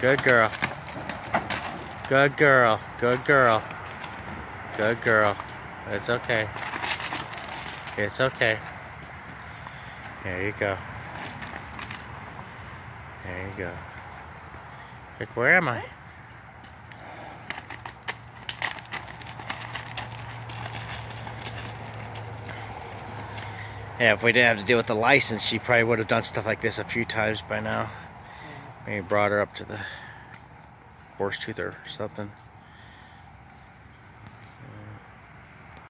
Good girl. Good girl. Good girl. Good girl. It's okay. It's okay. There you go. There you go. Like, where am I? Yeah, if we didn't have to deal with the license, she probably would have done stuff like this a few times by now. Maybe brought her up to the Horsetooth or something.